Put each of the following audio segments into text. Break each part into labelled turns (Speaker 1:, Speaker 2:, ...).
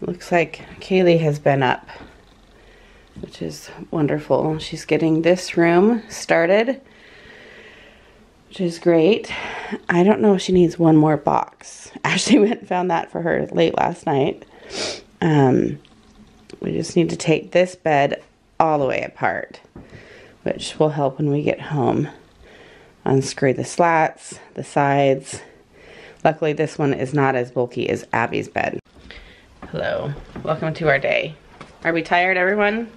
Speaker 1: Looks like Kaylee has been up, which is wonderful. She's getting this room started, which is great. I don't know if she needs one more box. Ashley went and found that for her late last night. Um, we just need to take this bed all the way apart, which will help when we get home. Unscrew the slats, the sides. Luckily, this one is not as bulky as Abby's bed. Hello, welcome to our day. Are we tired, everyone?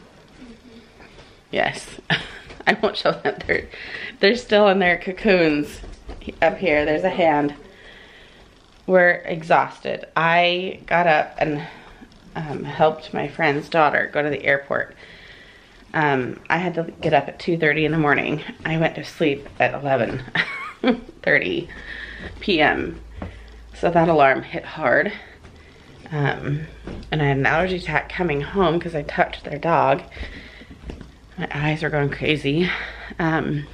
Speaker 1: Yes. I won't show them. They're, they're still in their cocoons up here. There's a hand. We're exhausted. I got up and um, helped my friend's daughter go to the airport. Um, I had to get up at 2.30 in the morning. I went to sleep at 11.30 p.m. So that alarm hit hard. Um, and I had an allergy attack coming home because I touched their dog. My eyes are going crazy. Um,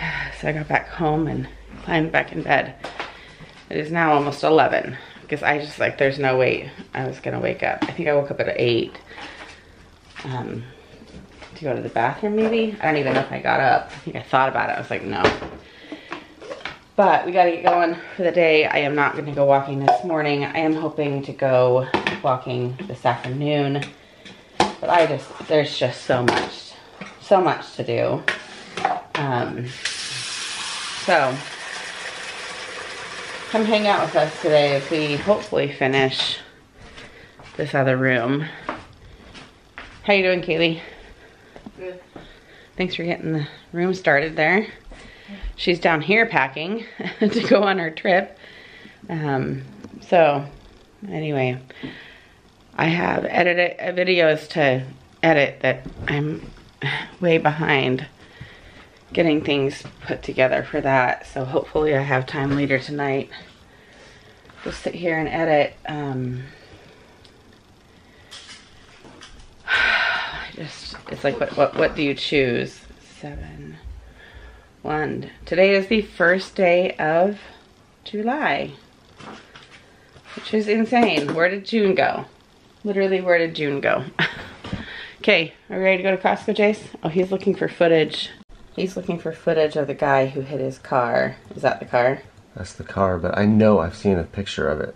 Speaker 1: so I got back home and climbed back in bed. It is now almost 11 because I just like, there's no way I was gonna wake up. I think I woke up at eight. Um, to go to the bathroom maybe? I don't even know if I got up. I think I thought about it. I was like, no. But we gotta get going for the day. I am not gonna go walking this morning. I am hoping to go walking this afternoon. But I just, there's just so much, so much to do. Um, so, come hang out with us today as we hopefully finish this other room. How you doing, Kaylee?
Speaker 2: Good.
Speaker 1: Thanks for getting the room started there. She's down here packing to go on her trip. Um, so, anyway, I have edited uh, videos to edit that I'm way behind getting things put together for that. So hopefully I have time later tonight to sit here and edit. Um, I just, it's like, what, what, what do you choose? Seven one. Today is the first day of July, which is insane. Where did June go? Literally, where did June go? okay, are we ready to go to Costco, Jace? Oh, he's looking for footage. He's looking for footage of the guy who hit his car. Is that the car?
Speaker 3: That's the car, but I know I've seen a picture of it.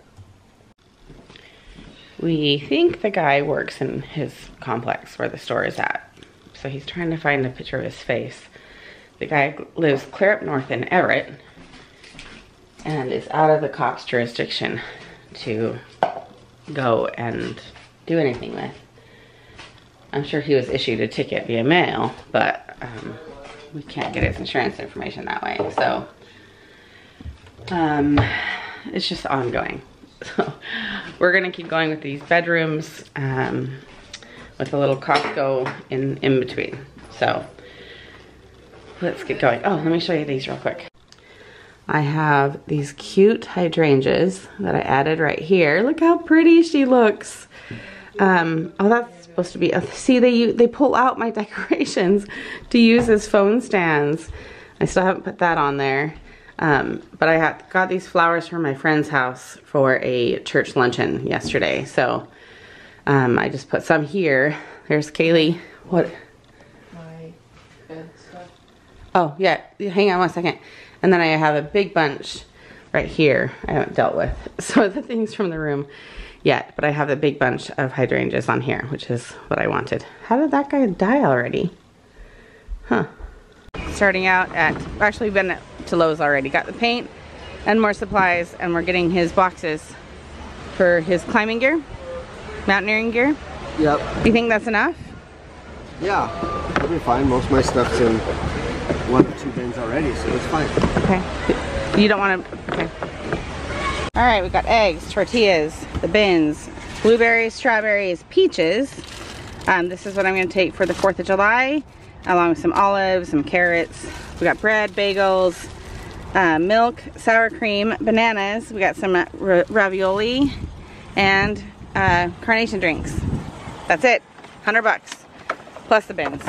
Speaker 1: We think the guy works in his complex where the store is at. So he's trying to find a picture of his face. The guy lives clear up north in Everett and is out of the cops jurisdiction to go and do anything with. I'm sure he was issued a ticket via mail, but um, we can't get his insurance information that way. So um, it's just ongoing. So we're gonna keep going with these bedrooms um, with a little Costco in, in between. So let's get going. Oh, let me show you these real quick. I have these cute hydrangeas that I added right here. Look how pretty she looks. Um, oh, that's supposed to be, uh, see, they, they pull out my decorations to use as phone stands. I still haven't put that on there. Um, but I had, got these flowers from my friend's house for a church luncheon yesterday. So um, I just put some here. There's Kaylee. What? Oh, yeah, hang on one second. And then I have a big bunch right here I haven't dealt with some of the things from the room yet, but I have a big bunch of hydrangeas on here, which is what I wanted. How did that guy die already? Huh. Starting out at, actually we've been to Lowe's already. Got the paint and more supplies, and we're getting his boxes for his climbing gear, mountaineering gear.
Speaker 3: Yep.
Speaker 1: Do you think that's enough?
Speaker 3: Yeah, that'll be fine. Most of my stuff's in one or two bins already, so it's fine.
Speaker 1: Okay. You don't want to, okay. All right, we've got eggs, tortillas, the bins, blueberries, strawberries, peaches. Um, this is what I'm gonna take for the 4th of July, along with some olives, some carrots. We got bread, bagels, uh, milk, sour cream, bananas. We got some uh, ravioli and uh, carnation drinks. That's it, 100 bucks, plus the bins.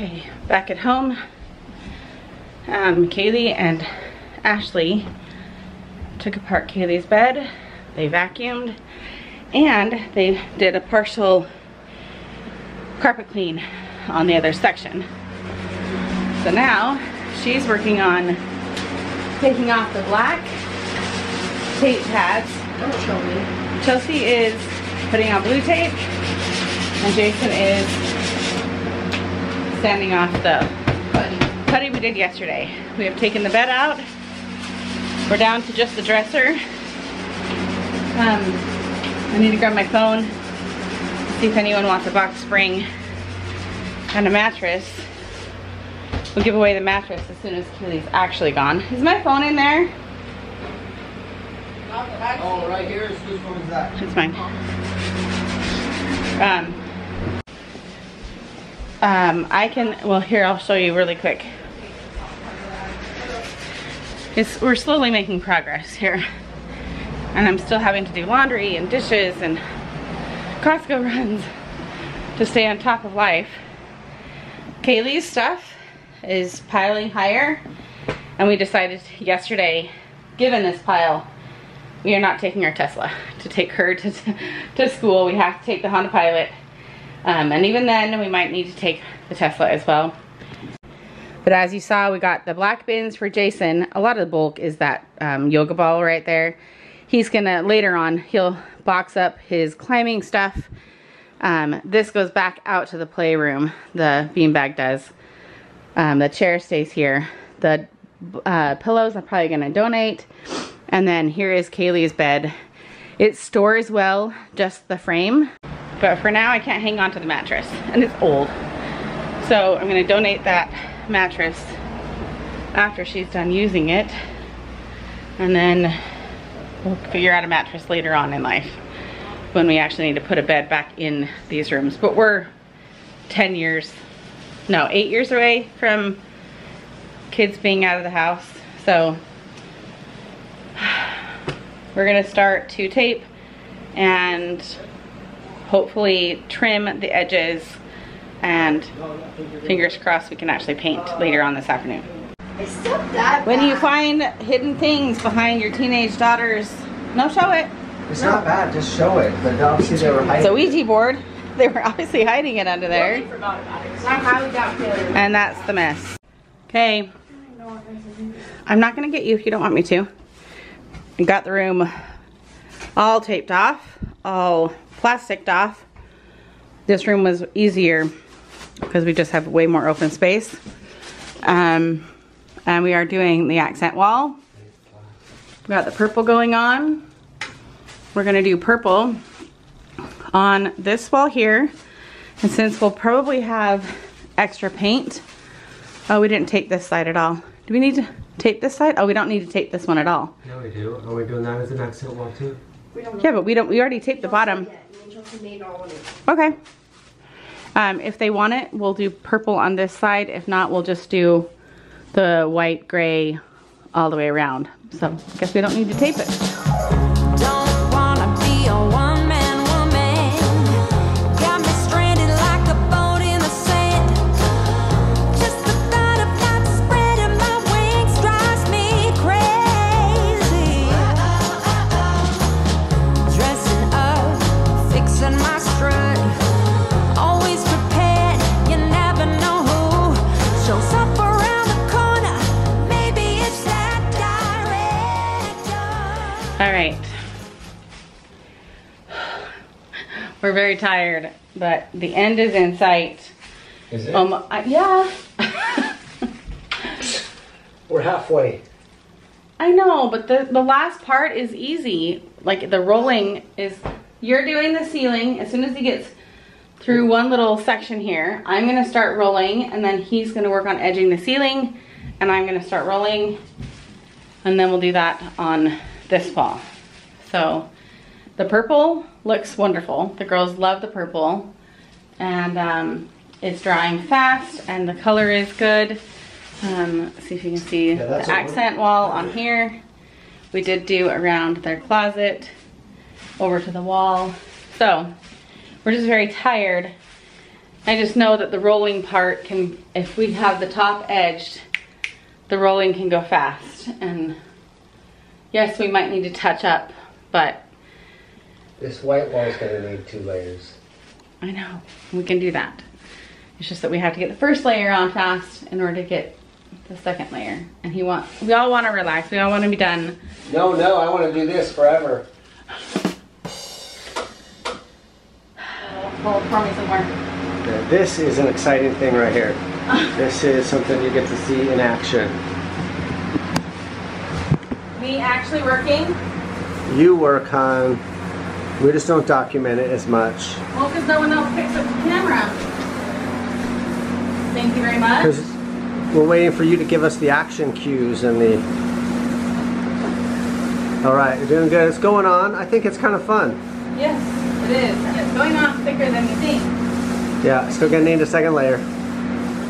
Speaker 1: Okay, back at home. Um, Kaylee and Ashley took apart Kaylee's bed, They vacuumed and they did a partial carpet clean on the other section. So now she's working on taking off the black tape pads. Chelsea is putting on blue tape and Jason is sanding off the putty we did yesterday. We have taken the bed out. We're down to just the dresser. Um, I need to grab my phone, see if anyone wants a box spring and a mattress. We'll give away the mattress as soon as Keely's actually gone. Is my phone in there?
Speaker 3: Oh, right here is whose phone is that?
Speaker 1: It's mine. Um, um, I can, well here I'll show you really quick. It's, we're slowly making progress here. And I'm still having to do laundry and dishes and Costco runs to stay on top of life. Kaylee's stuff is piling higher and we decided yesterday, given this pile, we are not taking our Tesla to take her to, to school. We have to take the Honda Pilot. Um, and even then, we might need to take the Tesla as well. But as you saw, we got the black bins for Jason. A lot of the bulk is that um, yoga ball right there. He's gonna, later on, he'll box up his climbing stuff. Um, this goes back out to the playroom, the beanbag does. Um, the chair stays here. The uh, pillows I'm probably gonna donate. And then here is Kaylee's bed. It stores well, just the frame. But for now, I can't hang on to the mattress, and it's old. So I'm gonna donate that mattress after she's done using it. And then we'll figure out a mattress later on in life when we actually need to put a bed back in these rooms. But we're 10 years, no, eight years away from kids being out of the house. So we're gonna start to tape and hopefully trim the edges and fingers crossed we can actually paint later on this afternoon.
Speaker 2: It's not that
Speaker 1: When you find hidden things behind your teenage daughter's, no show it.
Speaker 3: It's not bad, just show it. But obviously they were
Speaker 1: It's a
Speaker 3: hiding.
Speaker 1: Ouija board. They were obviously hiding it under there.
Speaker 2: forgot it. So I highly doubt Taylor.
Speaker 1: And that's the mess. Okay, I'm not gonna get you if you don't want me to. We got the room all taped off, all plasticed off. This room was easier because we just have way more open space. Um, and we are doing the accent wall. We got the purple going on. We're gonna do purple on this wall here. And since we'll probably have extra paint, oh, we didn't tape this side at all. Do we need to tape this side? Oh, we don't need to tape this one at all.
Speaker 4: Yeah, we do. Are we doing that as an accent wall too?
Speaker 1: Yeah, but we don't, we already taped the bottom.
Speaker 2: Yeah, me and Chelsea made all of it.
Speaker 1: Okay. Um, if they want it, we'll do purple on this side. If not, we'll just do the white, gray all the way around. So I guess we don't need to tape it. Very tired, but the end is in sight.
Speaker 4: Is it?
Speaker 1: Um, I, yeah.
Speaker 3: We're halfway.
Speaker 1: I know, but the, the last part is easy. Like the rolling is, you're doing the ceiling. As soon as he gets through one little section here, I'm gonna start rolling and then he's gonna work on edging the ceiling and I'm gonna start rolling and then we'll do that on this wall. So the purple looks wonderful. The girls love the purple and um, it's drying fast and the color is good. Um, see if you can see the
Speaker 3: what we're-
Speaker 1: accent wall on here. We did do around their closet, over to the wall. So we're just very tired. I just know that the rolling part can, if we have the top edged, the rolling can go fast. And yes, we might need to touch up, but
Speaker 4: This white wall is gonna need two layers.
Speaker 1: I know. We can do that. It's just that we have to get the first layer on fast in order to get the second layer. And he want we all want to relax. We all want to be done.
Speaker 4: No, no, I wanna do this forever.
Speaker 1: Well, pour me some more.
Speaker 3: Yeah, This is an exciting thing right here. This is something you get to see in action.
Speaker 1: Me actually working.
Speaker 3: You work on, we just don't document it as much.
Speaker 1: Well, because no one else picks up the camera. Thank you very much.
Speaker 3: Because we're waiting for you to give us the action cues and the. All right, you're doing good. It's going on. I think it's kind of fun.
Speaker 1: Yes, it is. It's going on thicker than you think.
Speaker 3: Yeah, still gonna need a second layer.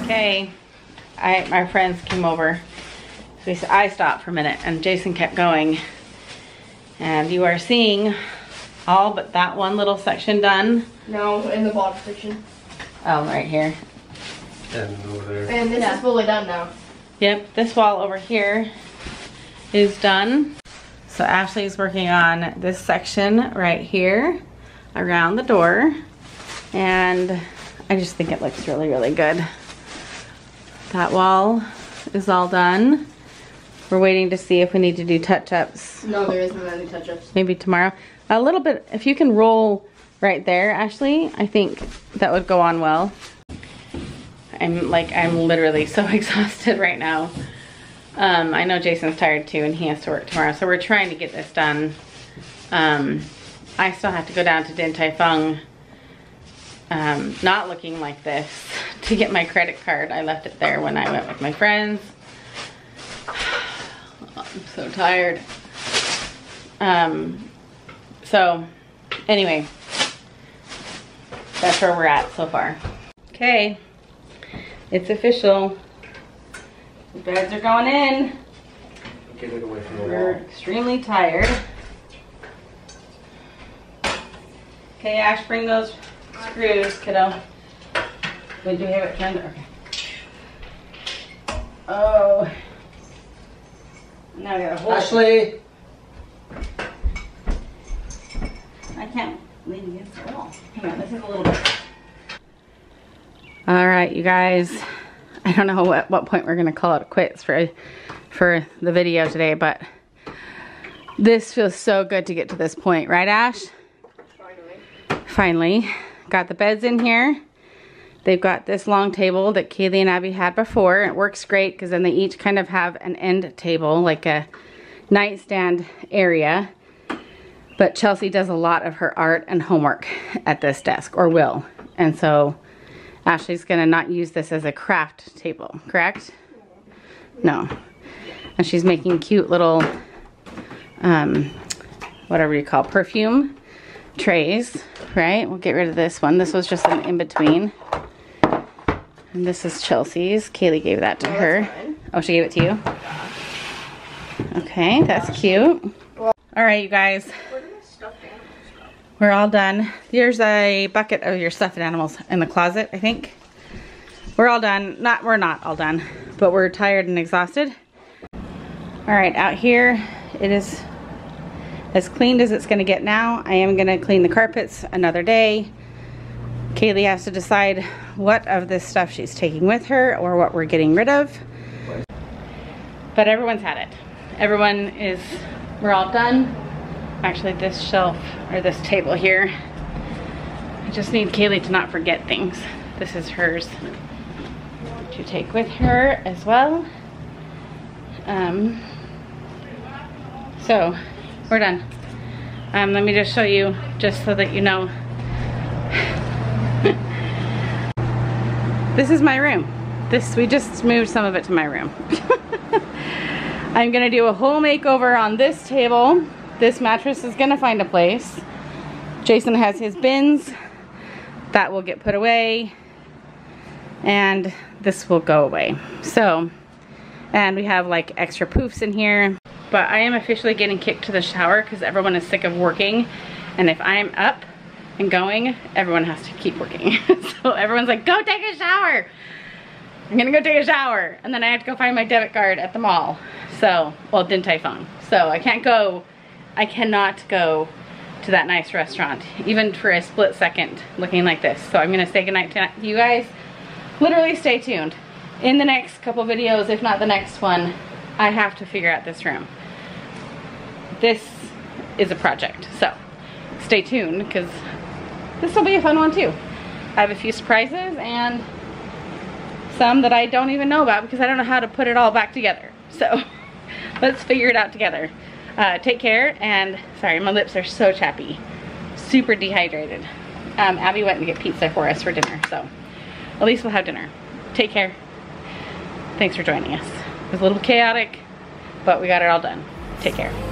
Speaker 1: Okay, I my friends came over. So I stopped for a minute, and Jason kept going. And you are seeing all but that one little section done.
Speaker 2: No, in the bottom section.
Speaker 1: Oh, right here.
Speaker 4: And over there.
Speaker 2: And this
Speaker 1: Yeah.
Speaker 2: is fully done now.
Speaker 1: Yep, this wall over here is done. So Ashley's working on this section right here around the door. And I just think it looks really, really good. That wall is all done. We're waiting to see if we need to do touch-ups
Speaker 2: No, there isn't any touch-ups.
Speaker 1: maybe tomorrow. A little bit, if you can roll right there, Ashley, I think that would go on well. I'm like, I'm literally so exhausted right now. Um, I know Jason's tired too and he has to work tomorrow, so we're trying to get this done. Um, I still have to go down to Din Tai Fung, um, not looking like this, to get my credit card. I left it there when I went with my friends. I'm so tired. Um, so, anyway, that's where we're at so far. Okay, it's official. The beds are going in.
Speaker 4: Get it away from the
Speaker 1: We're
Speaker 4: wall.
Speaker 1: extremely tired. Okay, Ash, bring those screws, kiddo. Did you have it turned? Okay. Oh. Now I gotta hold it.
Speaker 4: Ashley!
Speaker 1: I can't lean against the wall. Hang on, this is a little bit. All right, you guys. I don't know at what point we're gonna call it quits for for the video today, but this feels so good to get to this point, right, Ash? Finally, got the beds in here. They've got this long table that Kaylee and Abby had before. It works great because then they each kind of have an end table, like a nightstand area. But Chelsea does a lot of her art and homework at this desk, or will. And so Ashley's gonna not use this as a craft table, correct? No. And she's making cute little, um, whatever you call perfume trays, right? We'll get rid of this one. This was just an in-between. And this is Chelsea's. Kaylee gave that to her. Oh, she gave it to you? Okay, that's cute. All right, you guys. We're all done. There's a bucket of your stuffed animals in the closet, I think. We're all done. Not, we're not all done, but we're tired and exhausted. All right, out here, it is as cleaned as it's gonna get now. I am gonna clean the carpets another day. Kaylee has to decide what of this stuff she's taking with her or what we're getting rid of. But everyone's had it. Everyone is, we're all done. Actually, this shelf, or this table here, I just need Kaylee to not forget things. This is hers to take with her as well. Um, so, we're done. Um, let me just show you, just so that you know. this is my room. This, we just moved some of it to my room. I'm gonna do a whole makeover on this table. This mattress is gonna find a place. Jason has his bins. That will get put away. And this will go away. So, and we have like extra poofs in here. But I am officially getting kicked to the shower because everyone is sick of working. And if I'm up and going, everyone has to keep working. so everyone's like, go take a shower. I'm gonna go take a shower. And then I have to go find my debit card at the mall. So, well, Din Tai Fung. So I can't go, I cannot go to that nice restaurant, even for a split second looking like this. So I'm gonna say goodnight to you guys. Literally stay tuned. In the next couple videos, if not the next one, I have to figure out this room. This is a project, so stay tuned because this will be a fun one too. I have a few surprises and some that I don't even know about because I don't know how to put it all back together. So let's figure it out together. Uh, take care and sorry, my lips are so chappy. Super dehydrated. Um, Abby went and get pizza for us for dinner, so at least we'll have dinner. Take care. Thanks for joining us. It was a little chaotic, but we got it all done. Take care.